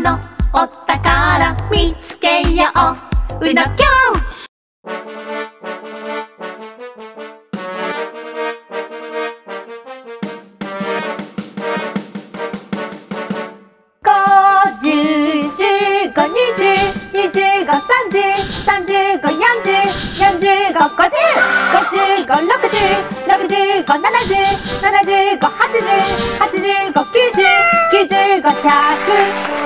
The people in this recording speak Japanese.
中のお宝見つけよううどきょんご視聴ありがとうございました。